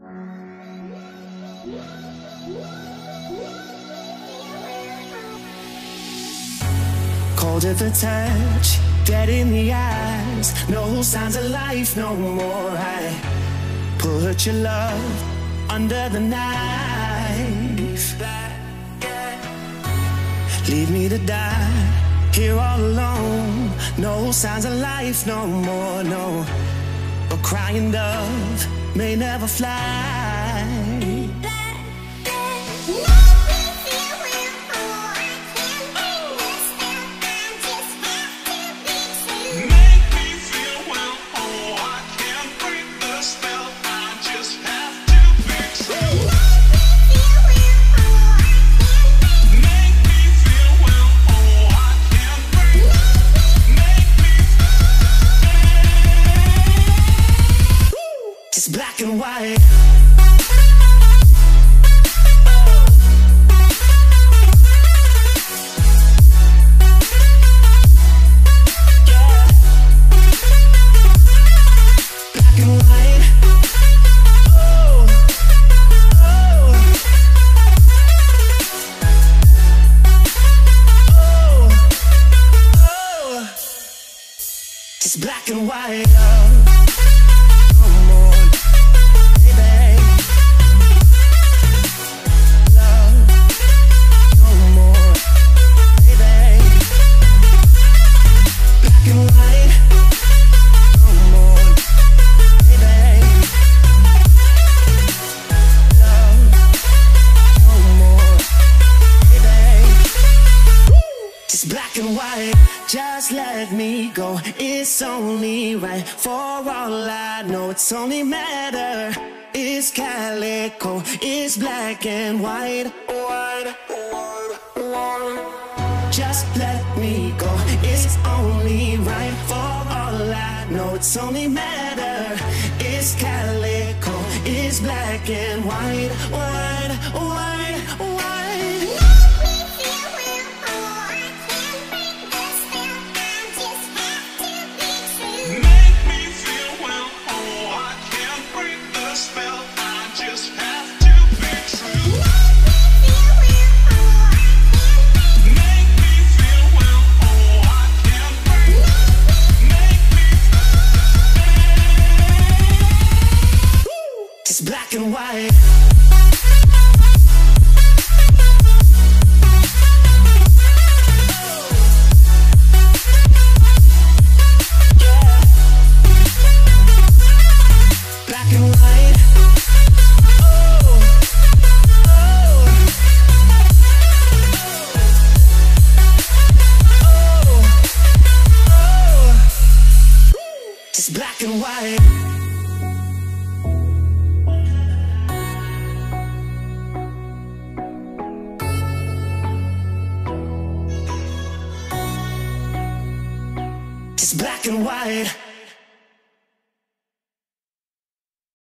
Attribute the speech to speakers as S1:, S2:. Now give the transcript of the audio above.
S1: Cold at the touch, dead in the eyes. No signs of life no more. I put your love under the knife. Leave me to die here all alone. No signs of life no more. No, a crying dove may never fly. It's black and white. Black and white. Oh, It's black and white. Just let me go. It's only right. For all I know, it's only matter. It's calico. It's black and white. White, white, white. Just let me go. It's only right. For all I know, it's only matter. It's calico. It's black and white. White, white, It's black and white. Yeah. Black and white. Oh, oh. Oh, black and white. It's black and white.